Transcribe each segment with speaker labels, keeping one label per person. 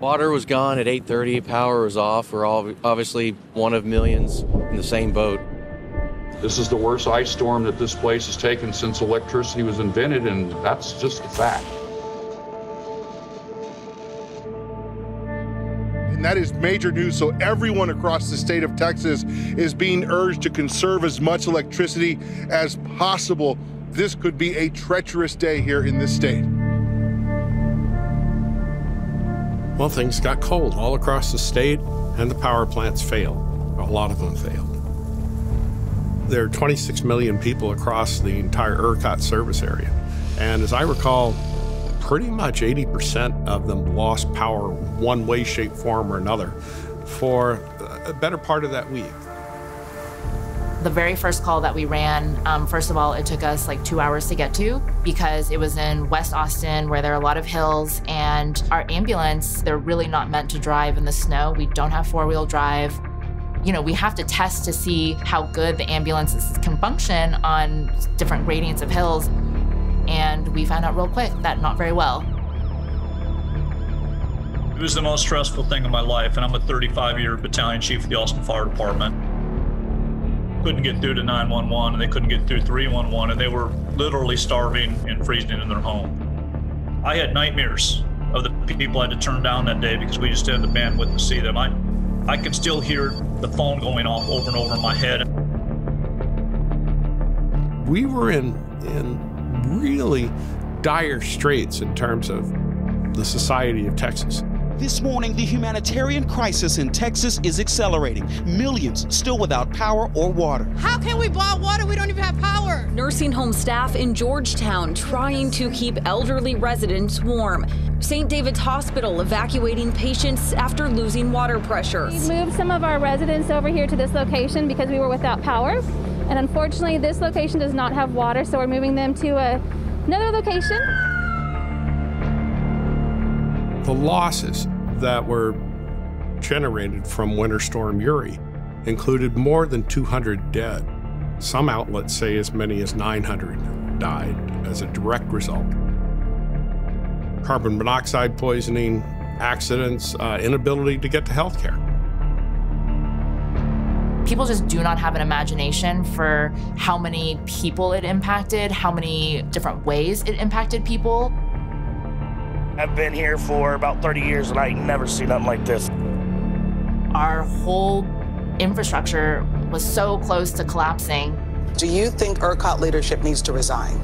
Speaker 1: Water was gone at 8:30. Power was off. We're all obviously one of millions in the same boat.
Speaker 2: This is the worst ice storm that this place has taken since electricity was invented, and that's just a fact.
Speaker 3: And that is major news. So, everyone across the state of Texas is being urged to conserve as much electricity as possible. This could be a treacherous day here in this state.
Speaker 4: Well, things got cold all across the state, and the power plants failed. A lot of them failed. There are 26 million people across the entire ERCOT service area. And as I recall, pretty much 80% of them lost power one way, shape, form, or another for a better part of that week.
Speaker 5: The very first call that we ran, um, first of all, it took us like two hours to get to because it was in West Austin where there are a lot of hills and our ambulance, they're really not meant to drive in the snow. We don't have four wheel drive. You know, we have to test to see how good the ambulances can function on different gradients of hills. And we found out real quick that not very well.
Speaker 6: It was the most stressful thing in my life, and I'm a 35 year battalion chief of the Austin Fire Department couldn't get through to 911 and they couldn't get through 311 and they were literally starving and freezing in their home. I had nightmares of the people I had to turn down that day because we just didn't have the bandwidth to see them. I, I could still hear the phone going off over and over in my head.
Speaker 4: We were in, in really dire straits in terms of the society of Texas.
Speaker 7: This morning, the humanitarian crisis in Texas is accelerating. Millions still without power or water.
Speaker 8: How can we boil water? We don't even have power.
Speaker 9: Nursing home staff in Georgetown trying to keep elderly residents warm. St. David's Hospital evacuating patients after losing water pressure.
Speaker 10: We moved some of our residents over here to this location because we were without power. And unfortunately, this location does not have water, so we're moving them to a, another location
Speaker 4: the losses that were generated from Winter Storm Uri included more than 200 dead. Some outlets say as many as 900 died as a direct result. Carbon monoxide poisoning, accidents, uh, inability to get to health care.
Speaker 5: People just do not have an imagination for how many people it impacted, how many different ways it impacted people.
Speaker 11: I've been here for about 30 years and I ain't never seen nothing like this.
Speaker 5: Our whole infrastructure was so close to collapsing.
Speaker 12: Do you think ERCOT leadership needs to resign?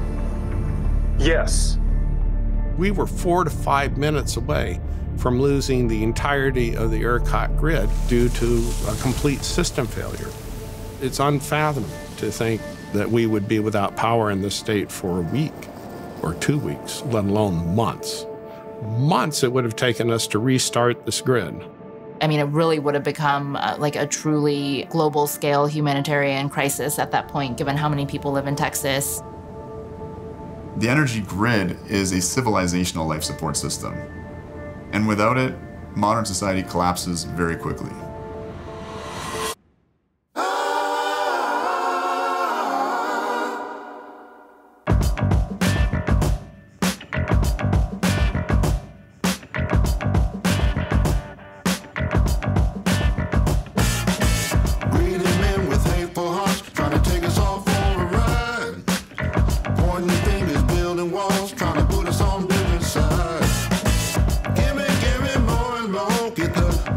Speaker 4: Yes. We were four to five minutes away from losing the entirety of the ERCOT grid due to a complete system failure. It's unfathomable to think that we would be without power in this state for a week or two weeks, let alone months months it would have taken us to restart this grid.
Speaker 5: I mean, it really would have become uh, like a truly global scale humanitarian crisis at that point, given how many people live in Texas.
Speaker 13: The energy grid is a civilizational life support system. And without it, modern society collapses very quickly.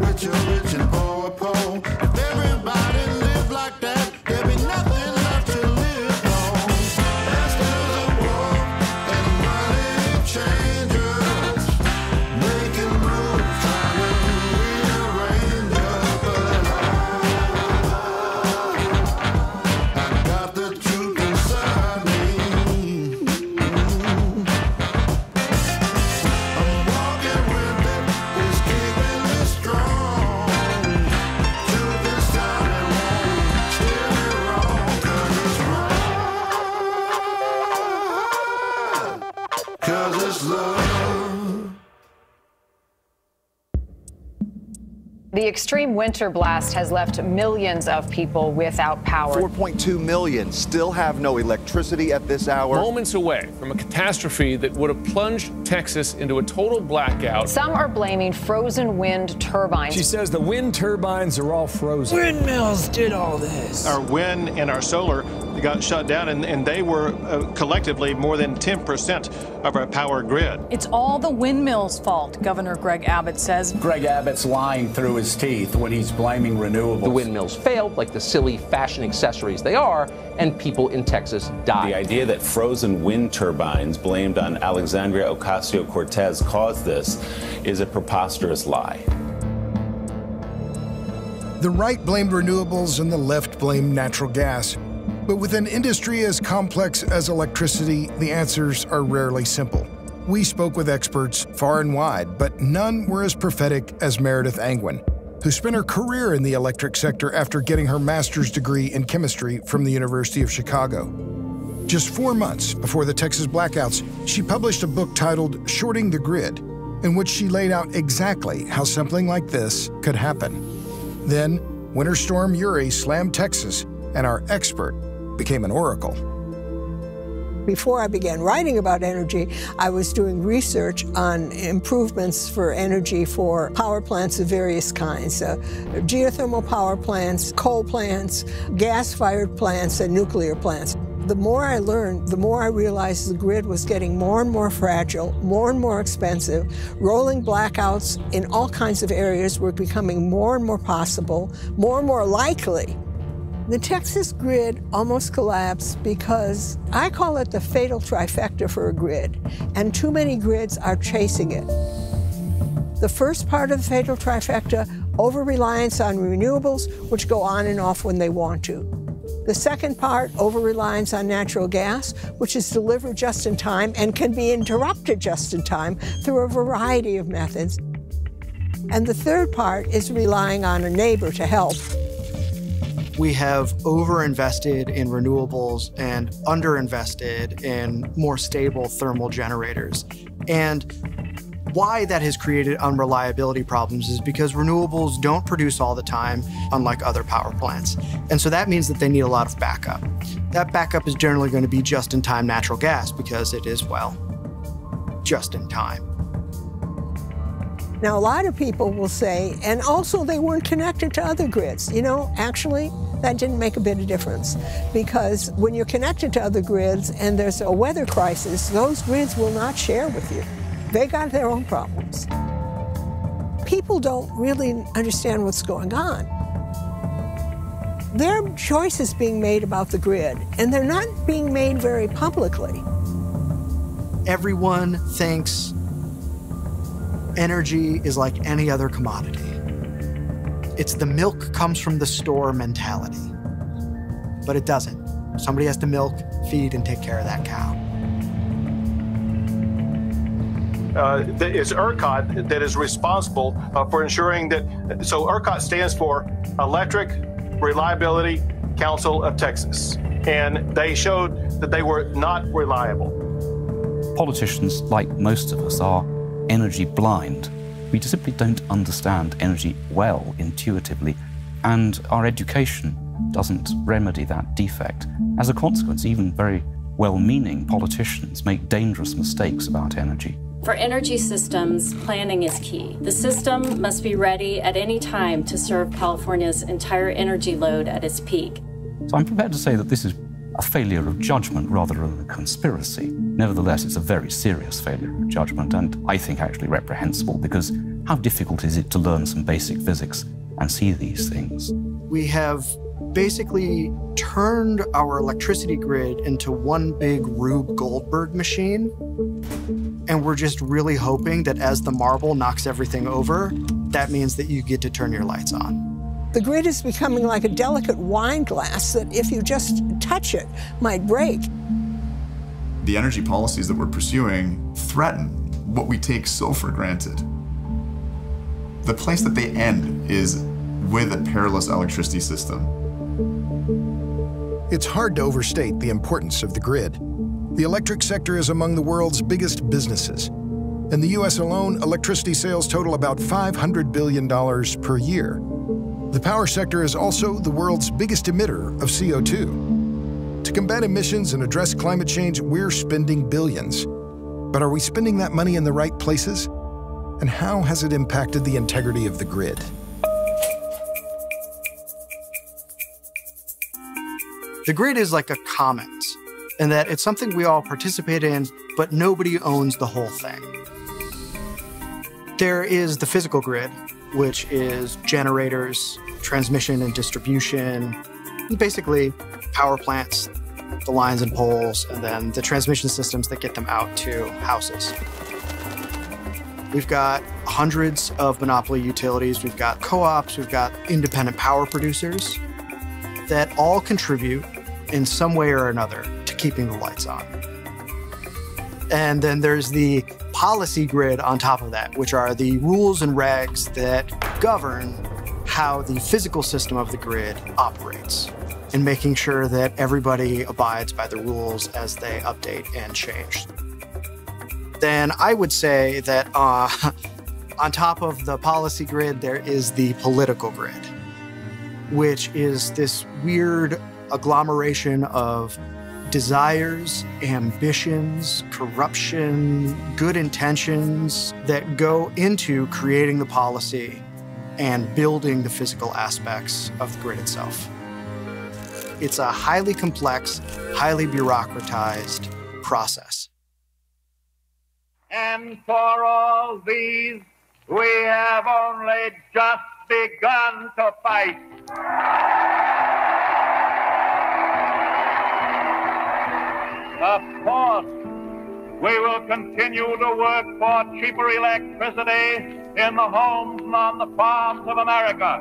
Speaker 13: rich richer. rich and poor.
Speaker 14: The extreme winter blast has left millions of people without power.
Speaker 15: 4.2 million still have no electricity at this hour.
Speaker 16: Moments away from a catastrophe that would have plunged Texas into a total blackout.
Speaker 14: Some are blaming frozen wind turbines.
Speaker 17: She says the wind turbines are all frozen.
Speaker 18: Windmills did all this.
Speaker 19: Our wind and our solar got shut down, and, and they were uh, collectively more than 10% of our power grid.
Speaker 20: It's all the windmills' fault, Governor Greg Abbott says.
Speaker 21: Greg Abbott's lying through his teeth when he's blaming renewables.
Speaker 22: The windmills failed, like the silly fashion accessories they are, and people in Texas died.
Speaker 23: The idea that frozen wind turbines blamed on Alexandria Ocasio Cortez caused this is a preposterous lie.
Speaker 24: The right blamed renewables and the left blamed natural gas. But with an industry as complex as electricity, the answers are rarely simple. We spoke with experts far and wide, but none were as prophetic as Meredith Angwin, who spent her career in the electric sector after getting her master's degree in chemistry from the University of Chicago. Just four months before the Texas blackouts, she published a book titled Shorting the Grid, in which she laid out exactly how something like this could happen. Then, Winter Storm Uri slammed Texas, and our expert became an oracle.
Speaker 25: Before I began writing about energy, I was doing research on improvements for energy for power plants of various kinds uh, geothermal power plants, coal plants, gas fired plants, and nuclear plants. The more I learned, the more I realized the grid was getting more and more fragile, more and more expensive. Rolling blackouts in all kinds of areas were becoming more and more possible, more and more likely the Texas grid almost collapsed because I call it the fatal trifecta for a grid, and too many grids are chasing it. The first part of the fatal trifecta, over reliance on renewables, which go on and off when they want to. The second part, over reliance on natural gas, which is delivered just in time and can be interrupted just in time through a variety of methods. And the third part is relying on a neighbor to help,
Speaker 26: we have overinvested in renewables and underinvested in more stable thermal generators. And why that has created unreliability problems is because renewables don't produce all the time, unlike other power plants. And so that means that they need a lot of backup. That backup is generally going to be just in time natural gas because it is, well, just in time.
Speaker 25: Now, a lot of people will say, and also they weren't connected to other grids. You know, actually, that didn't make a bit of difference because when you're connected to other grids and there's a weather crisis, those grids will not share with you. They got their own problems. People don't really understand what's going on. There are choices being made about the grid, and they're not being made very publicly.
Speaker 26: Everyone thinks energy is like any other commodity. It's the milk comes from the store mentality. But it doesn't. Somebody has to milk, feed, and take care of that cow.
Speaker 19: Uh, it's ERCOT that is responsible uh, for ensuring that. So ERCOT stands for Electric Reliability Council of Texas, and they showed that they were not reliable.
Speaker 27: Politicians, like most of us, are energy blind. We simply don't understand energy well intuitively, and our education doesn't remedy that defect. As a consequence, even very well meaning politicians make dangerous mistakes about energy.
Speaker 28: For energy systems, planning is key. The system must be ready at any time to serve California's entire energy load at its peak.
Speaker 27: So I'm prepared to say that this is a failure of judgment rather than a conspiracy. Nevertheless, it's a very serious failure of judgment, and I think actually reprehensible because how difficult is it to learn some basic physics and see these things?
Speaker 26: We have basically turned our electricity grid into one big Rube Goldberg machine. And we're just really hoping that as the marble knocks everything over, that means that you get to turn your lights on.
Speaker 25: The grid is becoming like a delicate wine glass that if you just touch it, might break.
Speaker 13: The energy policies that we're pursuing threaten what we take so for granted. The place that they end is with a perilous electricity system.
Speaker 24: It's hard to overstate the importance of the grid. The electric sector is among the world's biggest businesses. In the US alone, electricity sales total about $500 billion per year. The power sector is also the world's biggest emitter of CO2. To combat emissions and address climate change, we're spending billions. But are we spending that money in the right places? And how has it impacted the integrity of the grid?
Speaker 26: The grid is like a commons, in that it's something we all participate in, but nobody owns the whole thing. There is the physical grid, which is generators, transmission and distribution, basically power plants, the lines and poles, and then the transmission systems that get them out to houses. We've got hundreds of monopoly utilities, we've got co ops, we've got independent power producers that all contribute in some way or another to keeping the lights on. And then there's the policy grid on top of that, which are the rules and regs that govern how the physical system of the grid operates and making sure that everybody abides by the rules as they update and change. Then I would say that uh, on top of the policy grid, there is the political grid, which is this weird agglomeration of desires, ambitions, corruption, good intentions that go into creating the policy and building the physical aspects of the grid itself. It's a highly complex, highly bureaucratized process.
Speaker 29: And for all these, we have only just begun to fight. Of course, we will continue to work for cheaper electricity in the homes and on the farms of America.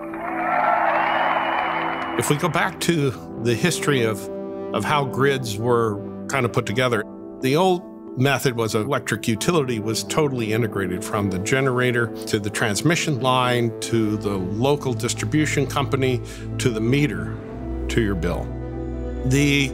Speaker 4: If we go back to the history of, of how grids were kind of put together, the old method was electric utility was totally integrated from the generator to the transmission line to the local distribution company to the meter to your bill. The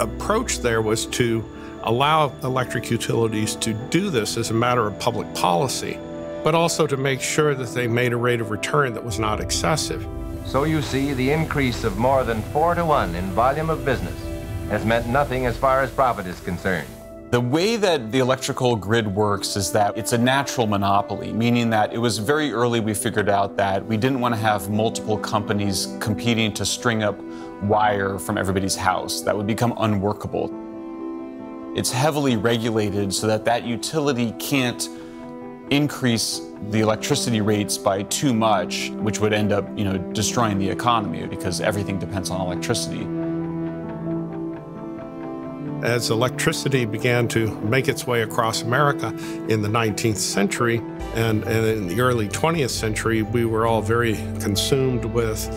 Speaker 4: approach there was to allow electric utilities to do this as a matter of public policy, but also to make sure that they made a rate of return that was not excessive.
Speaker 30: So you see, the increase of more than four to one in volume of business has meant nothing as far as profit is concerned.
Speaker 31: The way that the electrical grid works is that it's a natural monopoly, meaning that it was very early we figured out that we didn't want to have multiple companies competing to string up wire from everybody's house. That would become unworkable. It's heavily regulated so that that utility can't increase the electricity rates by too much, which would end up, you know, destroying the economy because everything depends on electricity.
Speaker 4: As electricity began to make its way across America in the 19th century and, and in the early 20th century, we were all very consumed with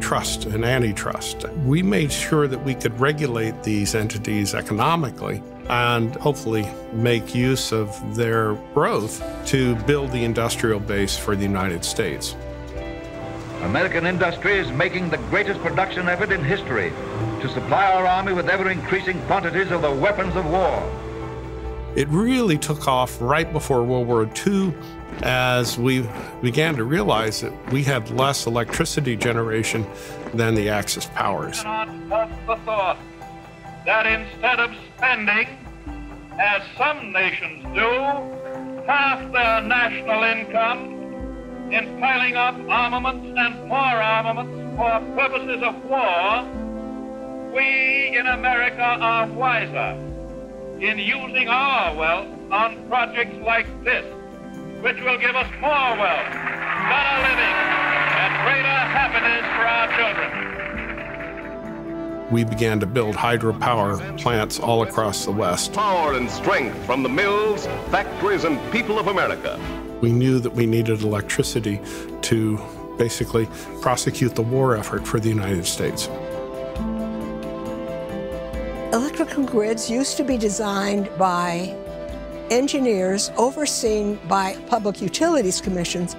Speaker 4: trust and antitrust. We made sure that we could regulate these entities economically and hopefully make use of their growth to build the industrial base for the United States.
Speaker 29: American industry is making the greatest production effort in history to supply our army with ever increasing quantities of the weapons of war.
Speaker 4: It really took off right before World War II as we began to realize that we had less electricity generation than the Axis powers.
Speaker 29: the thought that instead of spending, as some nations do, half their national income in piling up armaments and more armaments for purposes of war, we in America are wiser in using our wealth on projects like this, which will give us more wealth, better living, and greater happiness for our children
Speaker 4: we began to build hydropower plants all across the West.
Speaker 32: Power and strength from the mills, factories, and people of America.
Speaker 4: We knew that we needed electricity to basically prosecute the war effort for the United States.
Speaker 25: Electrical grids used to be designed by engineers overseen by public utilities commissions,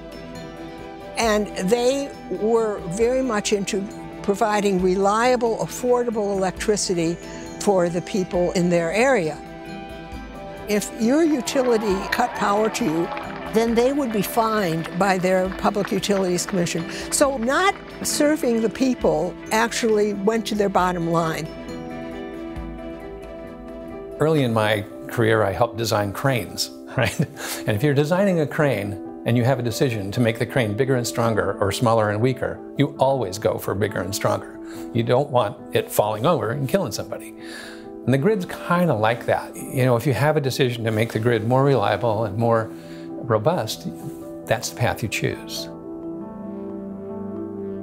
Speaker 25: and they were very much into providing reliable, affordable electricity for the people in their area. if your utility cut power to you, then they would be fined by their Public Utilities Commission. So not serving the people actually went to their bottom line.
Speaker 33: Early in my career, I helped design cranes, right? And if you're designing a crane and you have a decision to make the crane bigger and stronger or smaller and weaker, you always go for bigger and stronger. You don't want it falling over and killing somebody. And the grid's kind of like that. You know, if you have a decision to make the grid more reliable and more robust, that's the path you choose.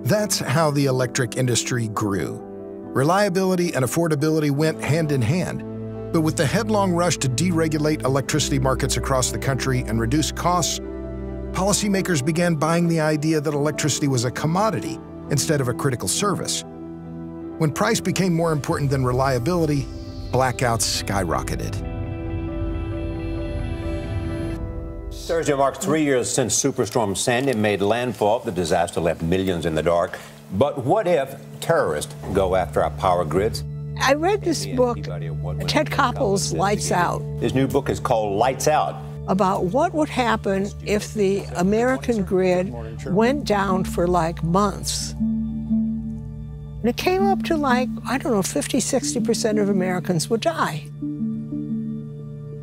Speaker 24: That's how the electric industry grew. Reliability and affordability went hand in hand. But with the headlong rush to deregulate electricity markets across the country and reduce costs, policymakers began buying the idea that electricity was a commodity instead of a critical service. When price became more important than reliability, blackouts skyrocketed.
Speaker 34: Thursday marks three years since Superstorm Sandy made landfall. The disaster left millions in the dark. But what if terrorists go after our power grids?
Speaker 25: I read this book, Ted Koppel's Lights Out.
Speaker 34: His new book is called Lights Out.
Speaker 25: About what would happen if the American grid went down for like months. And it came up to like, I don't know, 50, 60% of Americans would die.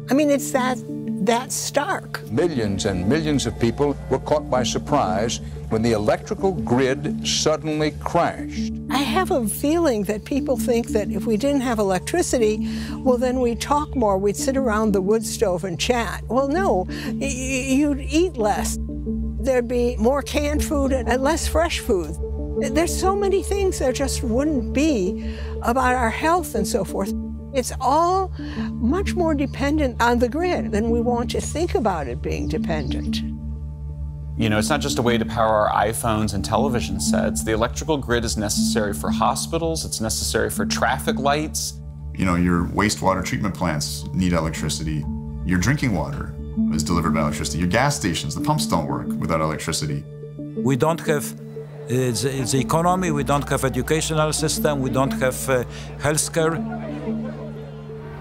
Speaker 25: I mean, it's that that stark.
Speaker 35: Millions and millions of people were caught by surprise when the electrical grid suddenly crashed.
Speaker 25: I have a feeling that people think that if we didn't have electricity, well, then we'd talk more, we'd sit around the wood stove and chat. Well, no, you'd eat less. There'd be more canned food and less fresh food. There's so many things there just wouldn't be about our health and so forth. It's all much more dependent on the grid than we want to think about it being dependent.
Speaker 31: You know, it's not just a way to power our iPhones and television sets. The electrical grid is necessary for hospitals, it's necessary for traffic lights.
Speaker 13: You know, your wastewater treatment plants need electricity. Your drinking water is delivered by electricity. Your gas stations, the pumps don't work without electricity.
Speaker 18: We don't have uh, the, the, economy, we don't have educational system, we don't have uh, healthcare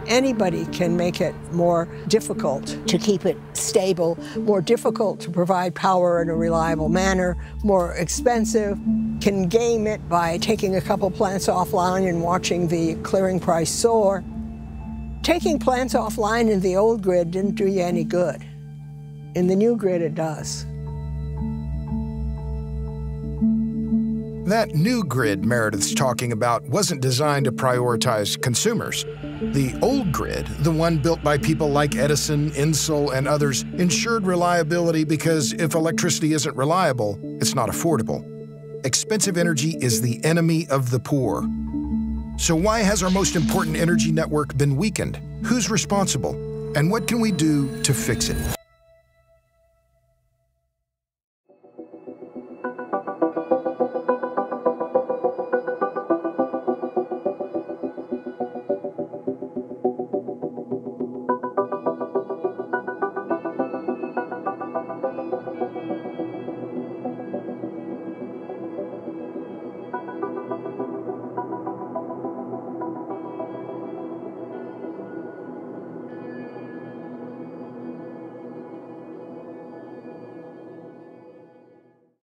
Speaker 25: anybody can make it more difficult to keep it stable, more difficult to provide power in a reliable manner, more expensive, can game it by taking a couple plants offline and watching the clearing price soar. Taking plants offline in the old grid didn't do you any good. In the new grid, it does.
Speaker 24: That new grid Meredith's talking about wasn't designed to prioritize consumers. The old grid, the one built by people like Edison, Insull, and others, ensured reliability because if electricity isn't reliable, it's not affordable. Expensive energy is the enemy of the poor. So why has our most important energy network been weakened? Who's responsible? And what can we do to fix it?